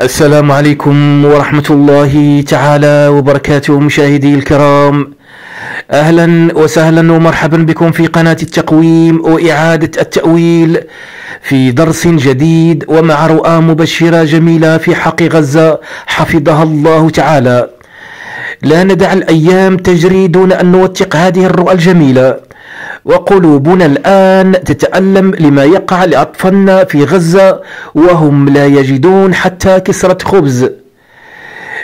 السلام عليكم ورحمة الله تعالى وبركاته مشاهدي الكرام. أهلا وسهلا ومرحبا بكم في قناة التقويم وإعادة التأويل في درس جديد ومع رؤى مبشرة جميلة في حق غزة حفظها الله تعالى. لا ندع الأيام تجري دون أن نوثق هذه الرؤى الجميلة. وقلوبنا الآن تتألم لما يقع لأطفالنا في غزة وهم لا يجدون حتى كسرة خبز.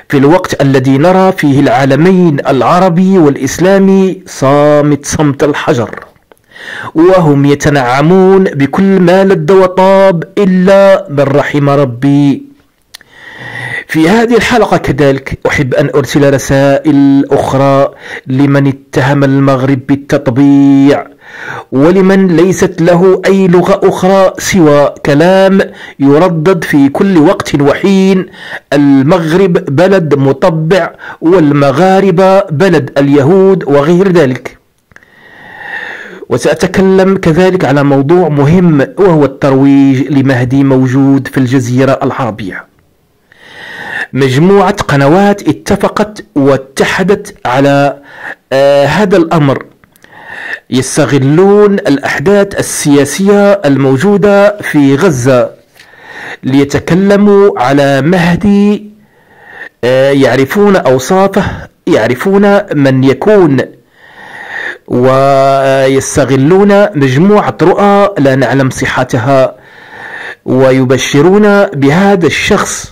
في الوقت الذي نرى فيه العالمين العربي والإسلامي صامت صمت الحجر. وهم يتنعمون بكل ما لذ وطاب إلا من رحم ربي في هذه الحلقة كذلك. أحب أن أرسل رسائل أخرى لمن اتهم المغرب بالتطبيع ولمن ليست له أي لغة أخرى سوى كلام يردد في كل وقت وحين. المغرب بلد مطبع والمغاربة بلد اليهود وغير ذلك. وسأتكلم كذلك على موضوع مهم وهو الترويج لمهدي موجود في الجزيرة العربية. مجموعة قنوات اتفقت واتحدت على آه هذا الأمر. يستغلون الأحداث السياسية الموجودة في غزة ليتكلموا على مهدي آه يعرفون أوصافه يعرفون من يكون. ويستغلون مجموعة رؤى لا نعلم صحتها ويبشرون بهذا الشخص.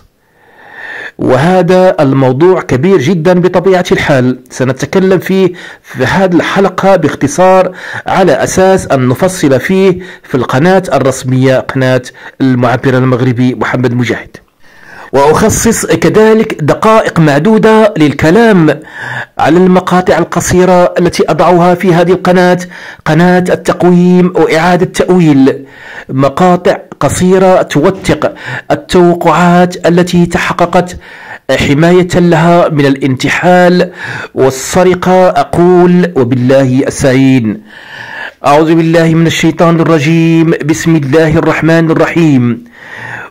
وهذا الموضوع كبير جدا بطبيعة الحال. سنتكلم فيه في هذه الحلقة باختصار على أساس أن نفصل فيه في القناة الرسمية قناة المعبر المغربي. محمد مجاهد. وأخصص كذلك دقائق معدودة للكلام على المقاطع القصيرة التي أضعها في هذه القناة قناة التقويم وإعادة تأويل. مقاطع قصيرة توثق التوقعات التي تحققت حماية لها من الانتحال والسرقة أقول وبالله أستعين أعوذ بالله من الشيطان الرجيم. بسم الله الرحمن الرحيم.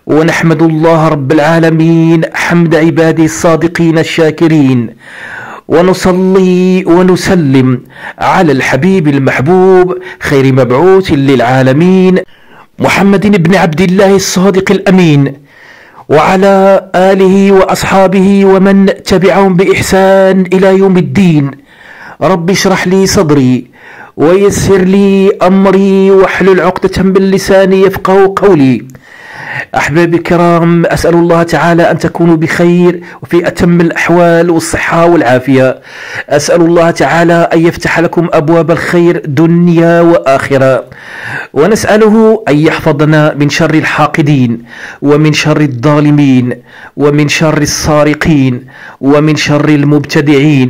ونحمد الله رب العالمين حمد عباده الصادقين الشاكرين. ونصلي ونسلم على الحبيب المحبوب خير مبعوث للعالمين محمد بن عبد الله الصادق الأمين. وعلى آله وأصحابه ومن تبعهم بإحسان إلى يوم الدين. رب اشرح لي صدري ويسر لي أمري واحلل عقدة من لساني يفقه قولي. أحبابي الكرام أسأل الله تعالى أن تكونوا بخير وفي أتم الأحوال والصحة والعافية. أسأل الله تعالى أن يفتح لكم أبواب الخير دنيا وآخرة. ونسأله أن يحفظنا من شر الحاقدين ومن شر الظالمين ومن شر السارقين ومن شر المبتدعين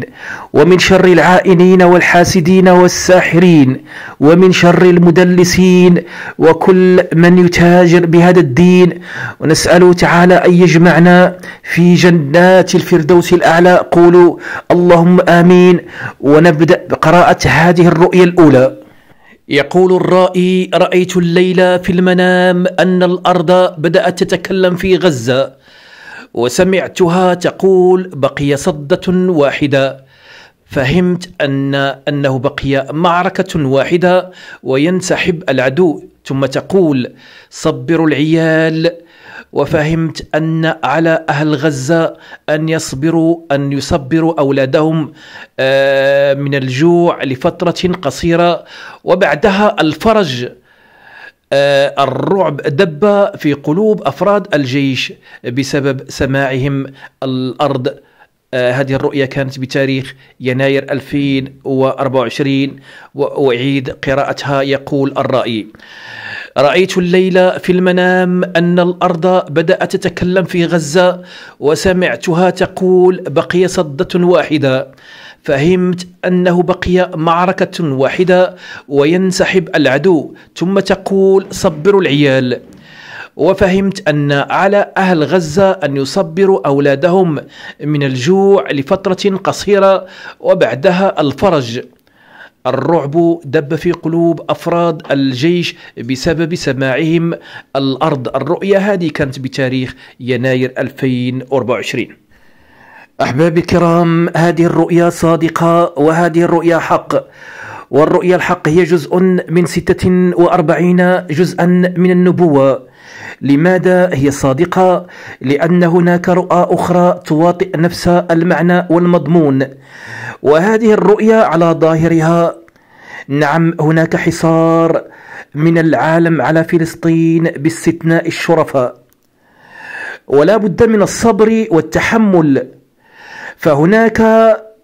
ومن شر العائنين والحاسدين والساحرين ومن شر المدلسين وكل من يتاجر بهذا الدين ونسأله تعالى أن يجمعنا في جنات الفردوس الأعلى. قولوا اللهم آمين. ونبدأ بقراءة هذه الرؤيا الأولى. يقول الرائي رأيت الليلة في المنام أن الأرض بدأت تتكلم في غزة وسمعتها تقول بقي صدة واحدة. فهمت أن أنه بقي معركة واحدة وينسحب العدو. ثم تقول صبروا العيال وفهمت أن على أهل غزة أن يصبروا أن يصبروا أولادهم من الجوع لفترة قصيرة. وبعدها الفرج الرعب دب في قلوب أفراد الجيش بسبب سماعهم الأرض. هذه الرؤية كانت بتاريخ يناير 2024 وأعيد قراءتها يقول الرأي رأيت الليلة في المنام أن الأرض بدأت تتكلم في غزة وسمعتها تقول بقي صدة واحدة. فهمت أنه بقي معركة واحدة وينسحب العدو ثم تقول صبروا العيال. وفهمت أن على أهل غزة أن يصبروا أولادهم من الجوع لفترة قصيرة وبعدها الفرج. الرعب دب في قلوب أفراد الجيش بسبب سماعهم. الأرض الرؤية هذه كانت بتاريخ يناير 2024 أحبابي الكرام هذه الرؤيا صادقة وهذه الرؤيا حق. والرؤيا الحق هي جزء من 46 جزءا من النبوة. لماذا هي صادقة؟ لأن هناك رؤى أخرى تواطئ نفس المعنى والمضمون. وهذه الرؤيا على ظاهرها. نعم هناك حصار من العالم على فلسطين باستثناء الشرفاء. ولا بد من الصبر والتحمل. فهناك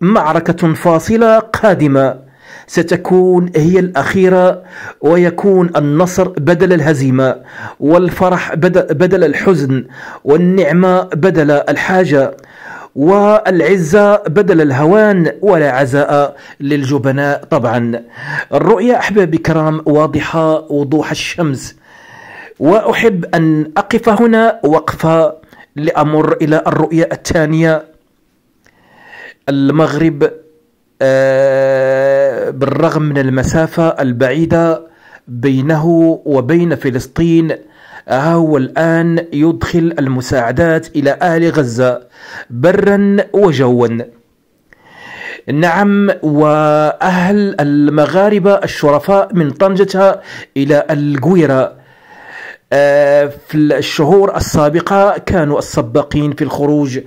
معركة فاصلة قادمة. ستكون هي الأخيرة ويكون النصر بدل الهزيمة والفرح بدل الحزن والنعمة بدل الحاجة والعزة بدل الهوان ولا عزاء للجبناء طبعا. الرؤيا أحبابي كرام واضحة وضوح الشمس. وأحب أن أقف هنا وقفة لأمر إلى الرؤية الثانية. المغرب آه، بالرغم من المسافة البعيدة بينه وبين فلسطين هو الآن يدخل المساعدات إلى أهل غزة برا وجوا. نعم وأهل المغاربة الشرفاء من طنجة إلى القويرة آه، في الشهور السابقة كانوا السباقين في الخروج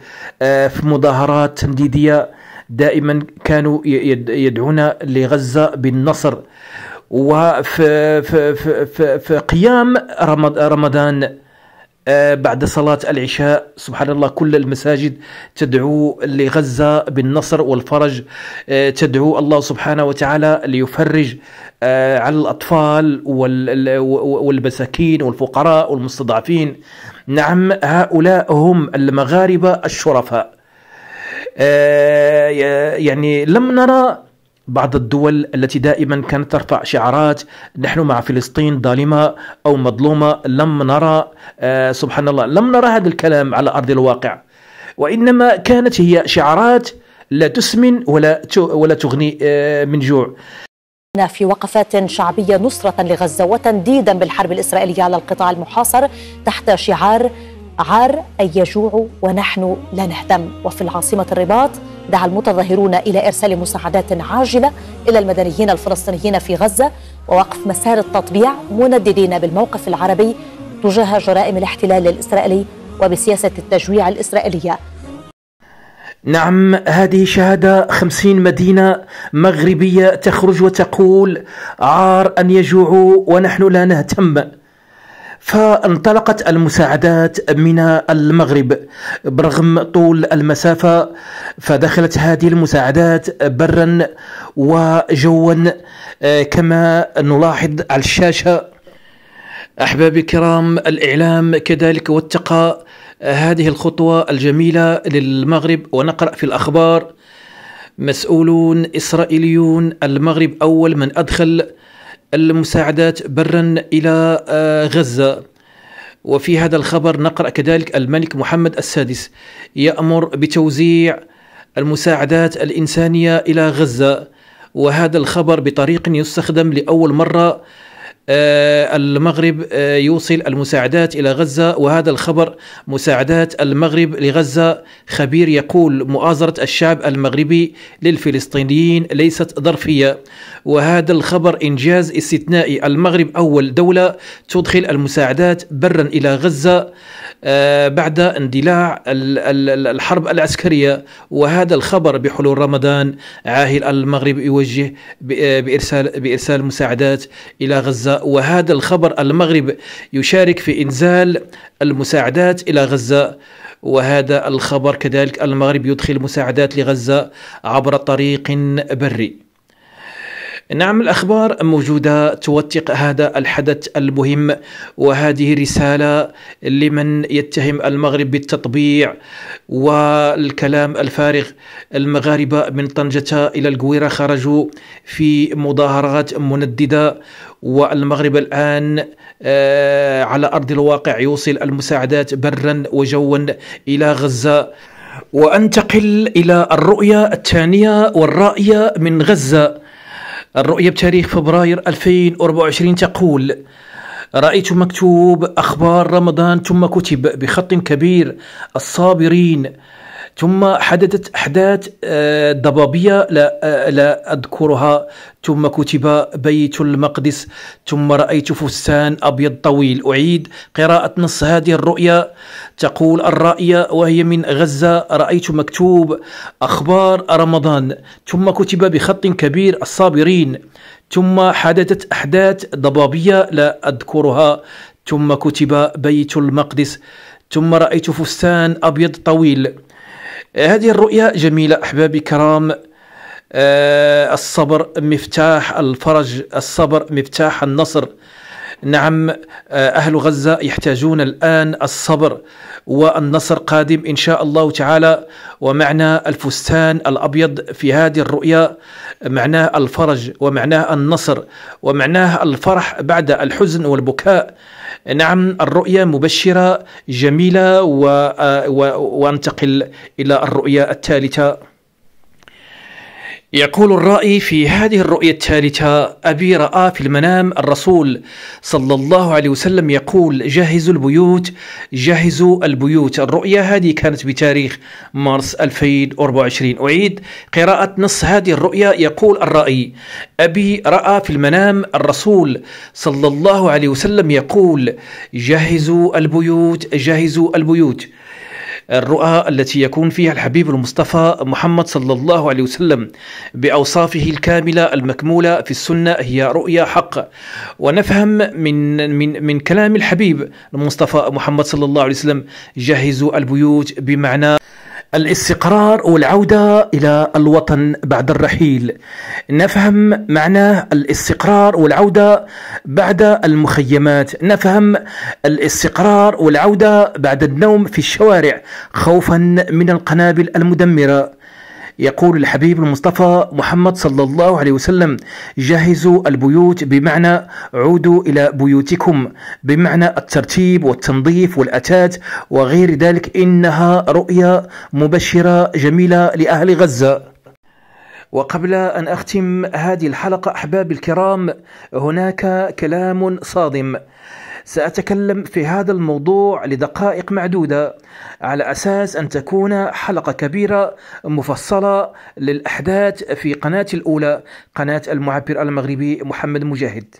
آه، في مظاهرات تمديدية. دائما كانوا يدعون لغزة بالنصر. وفي في في في, قيام رمضان آه، بعد صلاة العشاء سبحان الله كل المساجد تدعو لغزة بالنصر والفرج آه، تدعو الله سبحانه وتعالى ليفرج آه، على الأطفال والمساكين والفقراء والمستضعفين. نعم هؤلاء هم المغاربة الشرفاء. يعني لم نرى بعض الدول التي دائما كانت ترفع شعارات نحن مع فلسطين ظالمة أو مظلومة لم نرى آه سبحان الله لم نرى هذا الكلام على أرض الواقع. وإنما كانت هي شعارات لا تسمن ولا ولا تغني آه من جوع. في وقفات شعبية نصرة لغزة وتنديدا بالحرب الإسرائيلية على القطاع المحاصر تحت شعار عار أن يجوعوا ونحن لا نهتم. وفي العاصمة الرباط دعا المتظاهرون إلى إرسال مساعدات عاجلة إلى المدنيين الفلسطينيين في غزة ووقف مسار التطبيع منددين بالموقف العربي تجاه جرائم الاحتلال الإسرائيلي وبسياسة التجويع الإسرائيلية. نعم هذه شهادة خمسين مدينة مغربية تخرج وتقول عار أن يجوعوا ونحن لا نهتم. فانطلقت المساعدات من المغرب. برغم طول المسافة فدخلت هذه المساعدات برا وجوا. آه، كما نلاحظ على الشاشة. أحبابي الكرام الإعلام كذلك واتقى هذه الخطوة الجميلة للمغرب. ونقرأ في الأخبار. مسؤولون إسرائيليون المغرب أول من أدخل. المساعدات برا إلى آه، غزة. وفي هذا الخبر نقرأ كذلك الملك محمد السادس يأمر بتوزيع المساعدات الإنسانية إلى غزة. وهذا الخبر بطريق يستخدم لأول مرة المغرب آه، يوصل المساعدات إلى غزة وهذا الخبر مساعدات المغرب لغزة. خبير يقول مؤازرة الشعب المغربي للفلسطينيين ليست ظرفية وهذا الخبر إنجاز استثنائي. المغرب أول دولة تدخل المساعدات برا إلى غزة آه، بعد اندلاع الحرب العسكرية. وهذا الخبر بحلول رمضان عاهل المغرب يوجه بإرسال بإرسال مساعدات إلى غزة. وهذا الخبر المغرب يشارك في إنزال المساعدات إلى غزة وهذا الخبر كذلك المغرب يدخل مساعدات لغزة عبر طريق بري. نعم الأخبار موجودة. توثق هذا الحدث المهم وهذه رسالة لمن يتهم المغرب بالتطبيع والكلام الفارغ. المغاربة من طنجة إلى القويرة خرجوا في مظاهرات منددة والمغرب الآن آه، على أرض الواقع يوصل المساعدات برا وجوا إلى غزة. وأنتقل إلى الرؤية الثانية والرائية من غزة. الرؤية بتاريخ فبراير 2024 تقول رأيت مكتوب أخبار رمضان ثم كتب بخط كبير الصابرين ثم حدثت أحداث آه، ضبابية لا, آه، لا أذكرها. ثم كتب بيت المقدس. ثم رأيت فستان أبيض طويل. أعيد قراءة نص هذه الرؤيا. تقول الرائية وهي من غزة رأيت مكتوب أخبار رمضان. ثم كتب بخط كبير الصابرين. ثم حدثت أحداث ضبابية لا أذكرها. ثم كتب بيت المقدس. ثم رأيت فستان أبيض طويل. هذه الرؤيا جميلة أحبابي كرام آه، الصبر مفتاح الفرج الصبر مفتاح النصر. نعم آه، أهل غزة يحتاجون الآن الصبر والنصر قادم إن شاء الله تعالى. ومعنى الفستان الأبيض في هذه الرؤيا معناه الفرج ومعناه النصر ومعناه الفرح بعد الحزن والبكاء. نعم الرؤيا مبشرة جميلة وأنتقل إلى الرؤيا الثالثة. يقول الرائي في هذه الرؤية الثالثة أبي رأى في المنام الرسول صلى الله عليه وسلم يقول جهزوا البيوت جهزوا البيوت. الرؤية هذه كانت بتاريخ مارس 2024 أعيد. قراءة نص هذه الرؤية يقول الرائي أبي رأى في المنام الرسول صلى الله عليه وسلم يقول جهزوا البيوت جهزوا البيوت. الرؤى التي يكون فيها الحبيب المصطفى محمد صلى الله عليه وسلم بأوصافه الكاملة المكمولة في السنة هي رؤيا حق. ونفهم من من من كلام الحبيب المصطفى محمد صلى الله عليه وسلم جهزوا البيوت بمعنى الاستقرار والعودة إلى الوطن بعد الرحيل. نفهم معناه الاستقرار والعودة بعد المخيمات. نفهم الاستقرار والعودة بعد النوم في الشوارع خوفا من القنابل المدمرة. يقول الحبيب المصطفى محمد صلى الله عليه وسلم جهزوا البيوت بمعنى عودوا إلى بيوتكم بمعنى الترتيب والتنظيف والأتات وغير ذلك إنها رؤيا مبشرة جميلة لأهل غزة. وقبل أن أختم هذه الحلقة أحباب الكرام هناك كلام صادم. سأتكلم في هذا الموضوع لدقائق معدودة على أساس أن تكون حلقة كبيرة مفصلة للأحداث في قناة الأولى قناة المعبر المغربي محمد مجاهد.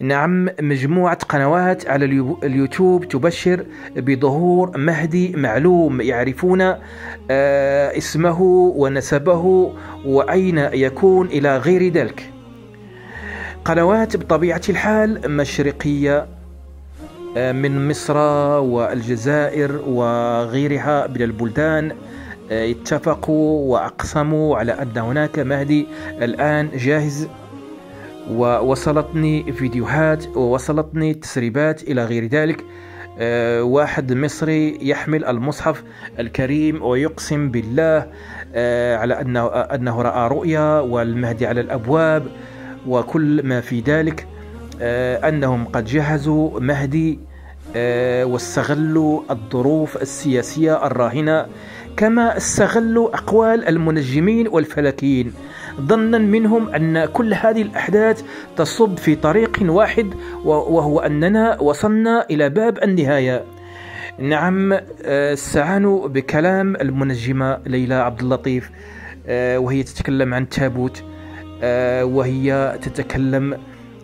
نعم مجموعة قنوات على اليوتيوب تبشر بظهور مهدي معلوم يعرفون آه، اسمه ونسبه وأين يكون إلى غير ذلك. قنوات بطبيعة الحال مشرقية. من مصر والجزائر وغيرها من البلدان آه، اتفقوا وأقسموا على أن هناك مهدي الآن جاهز. ووصلتني فيديوهات ووصلتني تسريبات إلى غير ذلك. آه، واحد مصري يحمل المصحف الكريم ويقسم بالله على انه أنه رأى رؤيا والمهدي على الأبواب وكل ما في ذلك. آه، أنهم قد جهزوا مهدي آه، واستغلوا الظروف السياسية الراهنة كما استغلوا أقوال المنجمين والفلكيين. ظنا منهم أن كل هذه الأحداث تصب في طريق واحد وهو أننا وصلنا إلى باب النهاية. نعم آه، استعانوا بكلام المنجمة ليلى عبد اللطيف وهي تتكلم عن تابوت وهي تتكلم آه،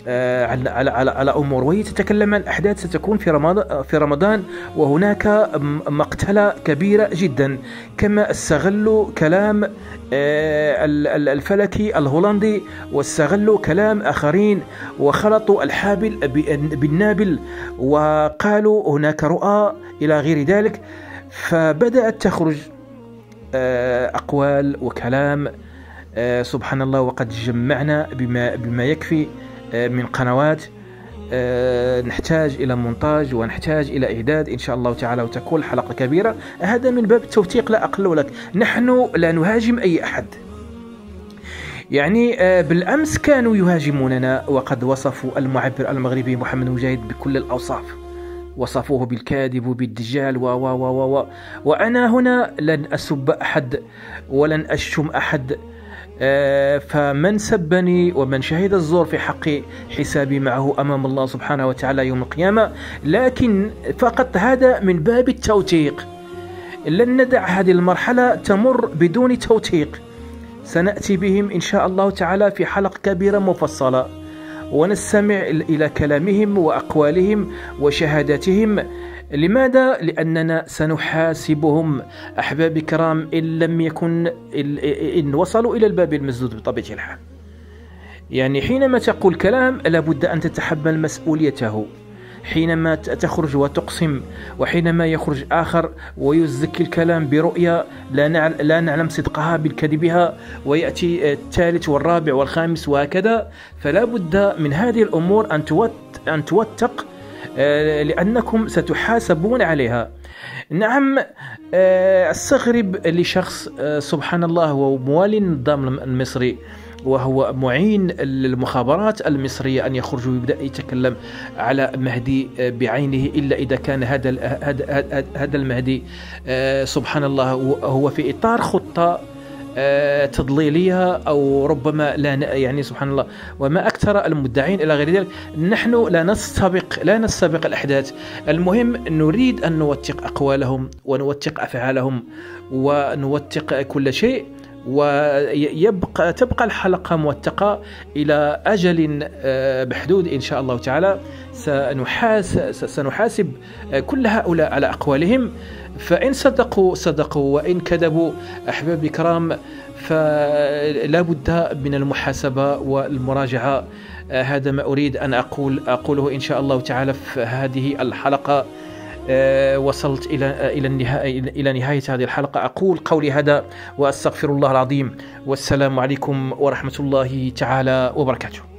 على على على, على أمور. وهي تتكلم عن احداث ستكون في رمضان في رمضان وهناك مقتلة كبيرة جدا كما استغلوا كلام آه، الفلكي الهولندي واستغلوا كلام آخرين وخلطوا الحابل بالنابل وقالوا هناك رؤى إلى غير ذلك. فبدأت تخرج آه، أقوال وكلام سبحان الله وقد جمعنا بما بما يكفي. آه، من قنوات آه، نحتاج إلى مونتاج ونحتاج إلى إعداد إن شاء الله تعالى وتكون حلقة كبيرة. هذا من باب التوثيق لا أقل لك نحن لا نهاجم أي أحد. يعني آه، بالأمس كانوا يهاجموننا وقد وصفوا المعبر المغربي محمد مجاهد بكل الأوصاف. وصفوه بالكاذب وبالدجال و و و و وأنا هنا لن أسب أحد ولن أشتم أحد. آه، فمن سبني ومن شهد الزور في حق حسابي معه أمام الله سبحانه وتعالى يوم القيامة. لكن فقط هذا من باب التوثيق. لن ندع هذه المرحلة تمر بدون توثيق. سنأتي بهم إن شاء الله تعالى في حلقة كبيرة مفصلة. ونستمع إلى كلامهم وأقوالهم وشهاداتهم. لماذا؟ لأننا سنحاسبهم. أحبابي الكرام إن لم يكن إن وصلوا إلى الباب المسدود بطبيعة الحال. يعني حينما تقول كلام لابد أن تتحمل مسؤوليته. حينما تخرج وتقسم وحينما يخرج آخر ويزكي الكلام برؤية لا لا نعلم صدقها بالكذبها ويأتي الثالث والرابع والخامس وهكذا. فلا بد من هذه الأمور أن توثق آه، لأنكم ستحاسبون عليها. نعم آه، استغرب لشخص آه، سبحان الله هو موالي النظام المصري. وهو معين المخابرات المصرية أن يخرج ويبدأ يتكلم على مهدي بعينه إلا إذا كان هذا هذا المهدي سبحان الله هو في إطار خطة آه، تضليلية أو ربما لا يعني سبحان الله وما أكثر المدعين إلى غير ذلك. نحن لا نستبق لا نستبق الأحداث. المهم نريد أن نوثق أقوالهم ونوثق أفعالهم ونوثق كل شيء. ويبقى تبقى الحلقة موثقة إلى أجل آه، محدود إن شاء الله تعالى. سنحاسب كل هؤلاء على أقوالهم. فإن صدقوا صدقوا وإن كذبوا أحبابي الكرام فلا بد من المحاسبة والمراجعة. آه، هذا ما أريد أن أقول أقوله إن شاء الله تعالى في هذه الحلقة. آه، وصلت إلى آه، إلى النهاية إلى نهاية هذه الحلقة. أقول قولي هذا وأستغفر الله العظيم. والسلام عليكم ورحمة الله تعالى وبركاته.